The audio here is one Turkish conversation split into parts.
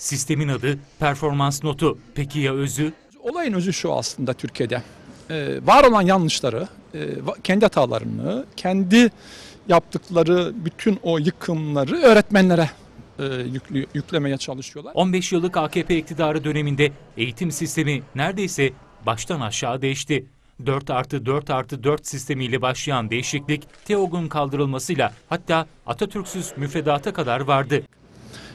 Sistemin adı performans notu. Peki ya özü? Olayın özü şu aslında Türkiye'de. Ee, var olan yanlışları, e, kendi hatalarını, kendi yaptıkları bütün o yıkımları öğretmenlere e, yüklü- yüklemeye çalışıyorlar. 15 yıllık AKP iktidarı döneminde eğitim sistemi neredeyse baştan aşağı değişti. 4 artı 4 artı 4 sistemiyle başlayan değişiklik TEOG'un kaldırılmasıyla hatta Atatürk'süz müfredata kadar vardı.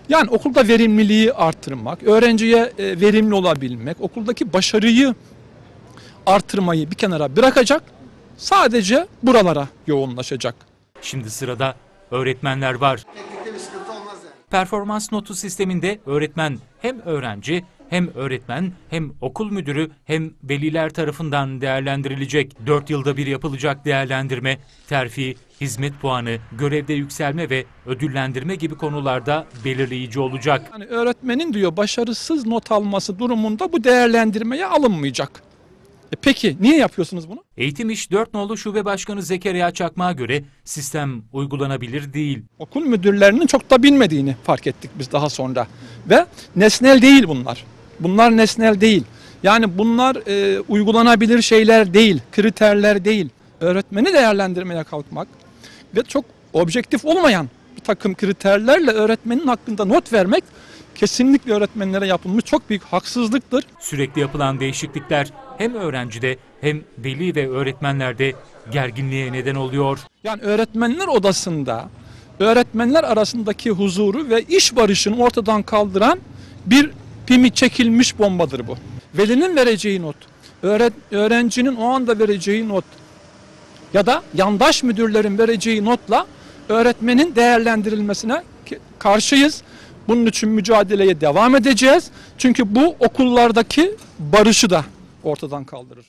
Yani okulda verimliliği artırmak, öğrenciye e, verimli olabilmek, okuldaki başarıyı artırmayı bir kenara bırakacak, sadece buralara yoğunlaşacak. Şimdi sırada öğretmenler var. Yani. Performans notu sisteminde öğretmen hem öğrenci hem öğretmen hem okul müdürü hem veliler tarafından değerlendirilecek. 4 yılda bir yapılacak değerlendirme, terfi, hizmet puanı, görevde yükselme ve ödüllendirme gibi konularda belirleyici olacak. Yani öğretmenin diyor başarısız not alması durumunda bu değerlendirmeye alınmayacak. E peki niye yapıyorsunuz bunu? Eğitim İş 4 nolu Şube Başkanı Zekeriya Çakmak'a göre sistem uygulanabilir değil. Okul müdürlerinin çok da bilmediğini fark ettik biz daha sonra. Ve nesnel değil bunlar. Bunlar nesnel değil. Yani bunlar e, uygulanabilir şeyler değil, kriterler değil. Öğretmeni değerlendirmeye kalkmak ve çok objektif olmayan bir takım kriterlerle öğretmenin hakkında not vermek kesinlikle öğretmenlere yapılmış çok büyük haksızlıktır. Sürekli yapılan değişiklikler hem öğrencide hem veli ve öğretmenlerde gerginliğe neden oluyor. Yani öğretmenler odasında öğretmenler arasındaki huzuru ve iş barışını ortadan kaldıran bir pimi çekilmiş bombadır bu. Velinin vereceği not, öğrencinin o anda vereceği not ya da yandaş müdürlerin vereceği notla öğretmenin değerlendirilmesine karşıyız. Bunun için mücadeleye devam edeceğiz. Çünkü bu okullardaki barışı da ortadan kaldırır.